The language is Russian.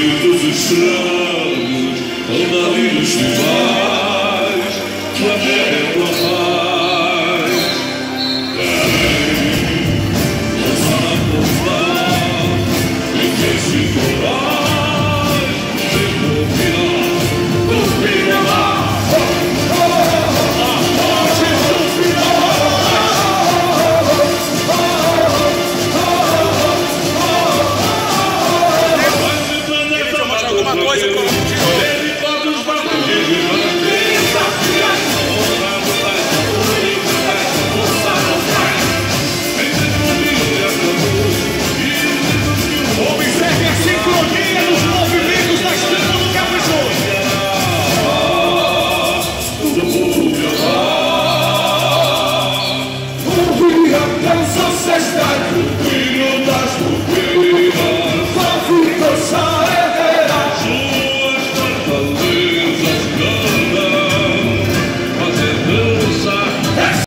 Жив ты Palestine.